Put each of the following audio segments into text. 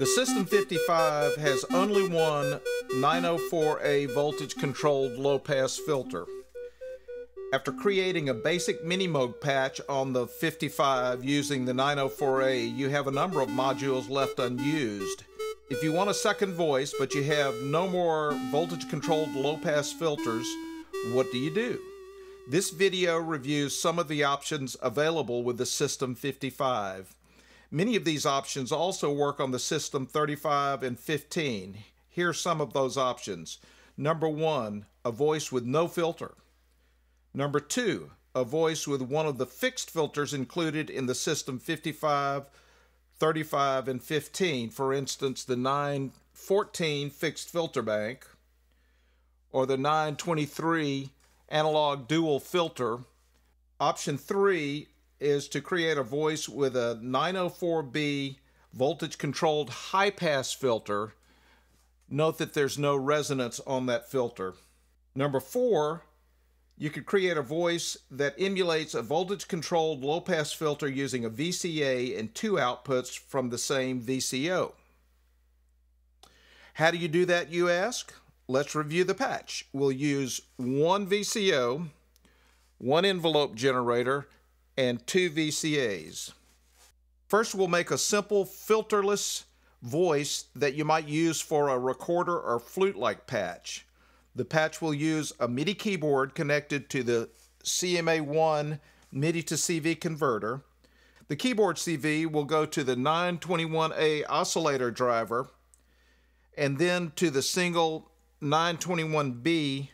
The System 55 has only one 904A voltage controlled low pass filter. After creating a basic mini moog patch on the 55 using the 904A, you have a number of modules left unused. If you want a second voice but you have no more voltage controlled low pass filters, what do you do? This video reviews some of the options available with the System 55. Many of these options also work on the System 35 and 15. Here are some of those options. Number one, a voice with no filter. Number two, a voice with one of the fixed filters included in the System 55, 35, and 15, for instance, the 914 fixed filter bank or the 923 analog dual filter. Option three is to create a voice with a 904B voltage controlled high pass filter. Note that there's no resonance on that filter. Number four, you could create a voice that emulates a voltage controlled low pass filter using a VCA and two outputs from the same VCO. How do you do that, you ask? Let's review the patch. We'll use one VCO, one envelope generator, and two VCAs. First, we'll make a simple filterless voice that you might use for a recorder or flute-like patch. The patch will use a MIDI keyboard connected to the CMA1 MIDI to CV converter. The keyboard CV will go to the 921A oscillator driver and then to the single 921B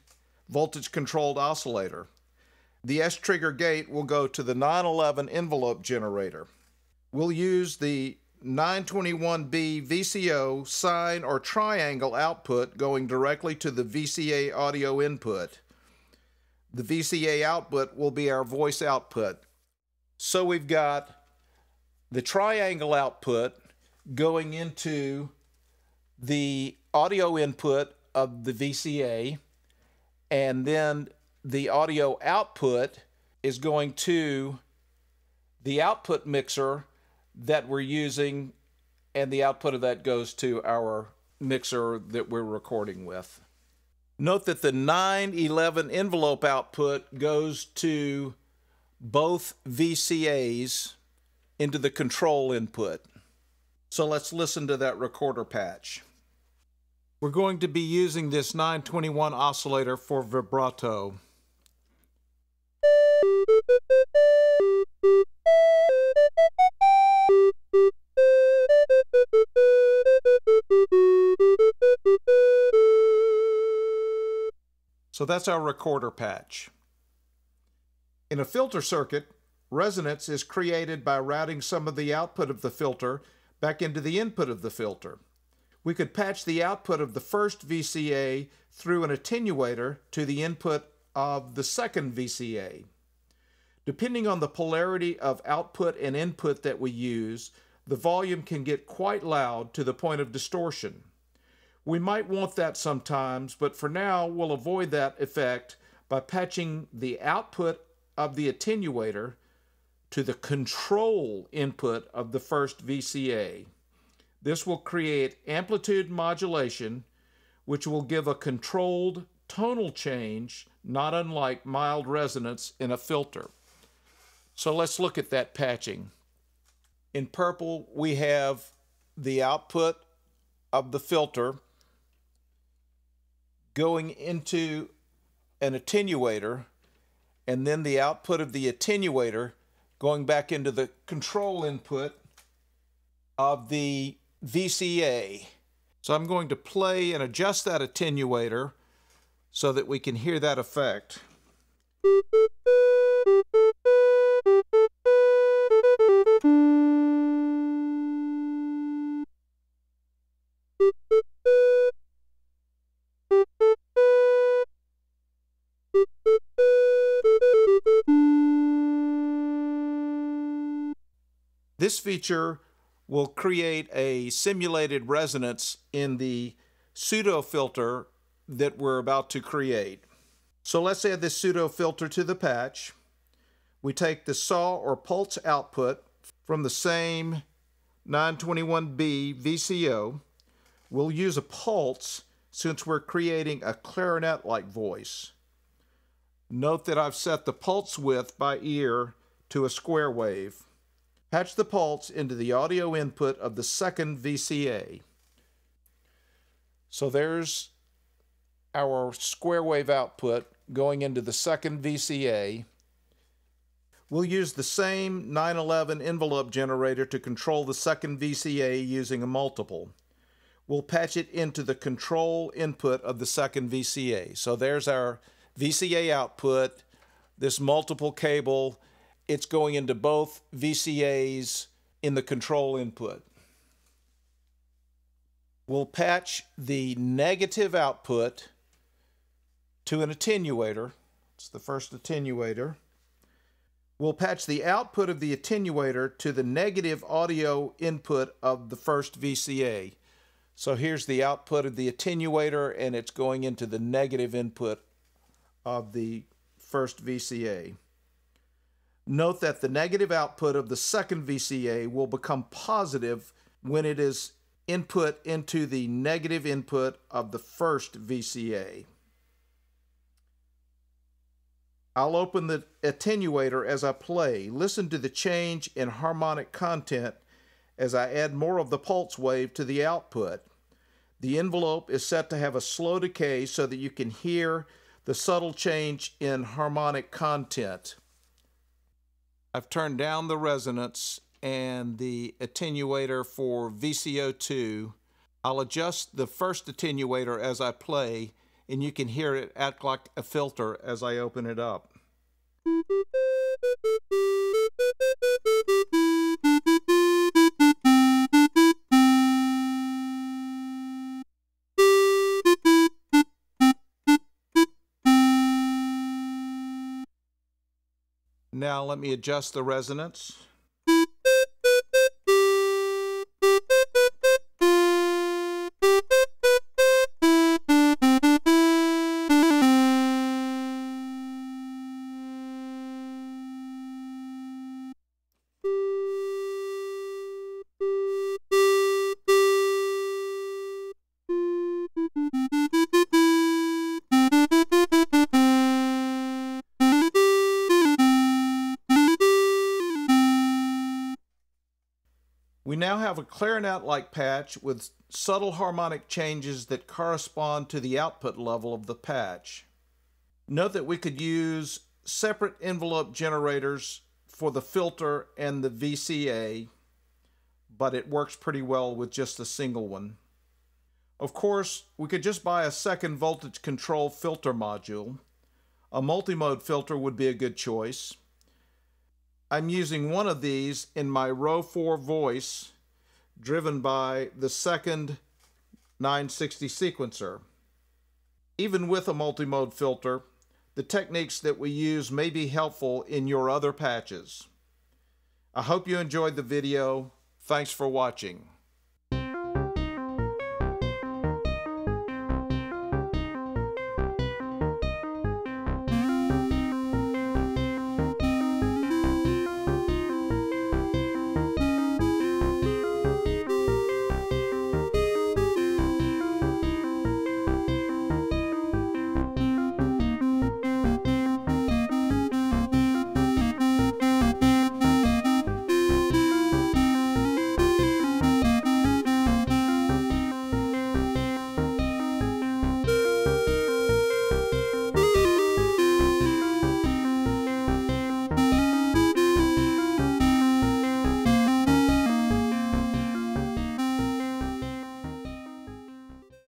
voltage controlled oscillator. The S trigger gate will go to the 911 envelope generator. We'll use the 921B VCO sine or triangle output going directly to the VCA audio input. The VCA output will be our voice output. So we've got the triangle output going into the audio input of the VCA, and then the audio output is going to the output mixer that we're using, and the output of that goes to our mixer that we're recording with. Note that the 911 envelope output goes to both VCAs into the control input. So let's listen to that recorder patch. We're going to be using this 921 oscillator for vibrato. So that's our recorder patch. In a filter circuit, resonance is created by routing some of the output of the filter back into the input of the filter. We could patch the output of the first VCA through an attenuator to the input of the second VCA. Depending on the polarity of output and input that we use, the volume can get quite loud to the point of distortion. We might want that sometimes, but for now we'll avoid that effect by patching the output of the attenuator to the control input of the first VCA. This will create amplitude modulation, which will give a controlled tonal change, not unlike mild resonance in a filter. So let's look at that patching. In purple, we have the output of the filter going into an attenuator and then the output of the attenuator going back into the control input of the VCA. So I'm going to play and adjust that attenuator so that we can hear that effect. This feature will create a simulated resonance in the pseudo filter that we're about to create. So let's add this pseudo filter to the patch. We take the saw or pulse output from the same 921B VCO. We'll use a pulse since we're creating a clarinet-like voice. Note that I've set the pulse width by ear to a square wave. Patch the pulse into the audio input of the second VCA. So there's our square wave output going into the second VCA. We'll use the same 911 envelope generator to control the second VCA using a multiple. We'll patch it into the control input of the second VCA. So there's our VCA output, this multiple cable, it's going into both VCAs in the control input. We'll patch the negative output to an attenuator. It's the first attenuator. We'll patch the output of the attenuator to the negative audio input of the first VCA. So here's the output of the attenuator and it's going into the negative input of the first VCA. Note that the negative output of the second VCA will become positive when it is input into the negative input of the first VCA. I'll open the attenuator as I play. Listen to the change in harmonic content as I add more of the pulse wave to the output. The envelope is set to have a slow decay so that you can hear the subtle change in harmonic content. I've turned down the resonance and the attenuator for VCO2. I'll adjust the first attenuator as I play and you can hear it act like a filter as I open it up. Now let me adjust the resonance. Now have a clarinet-like patch with subtle harmonic changes that correspond to the output level of the patch. Note that we could use separate envelope generators for the filter and the VCA, but it works pretty well with just a single one. Of course, we could just buy a second voltage control filter module. A multimode filter would be a good choice. I'm using one of these in my row 4 voice driven by the second 960 sequencer. Even with a multimode filter, the techniques that we use may be helpful in your other patches. I hope you enjoyed the video. Thanks for watching.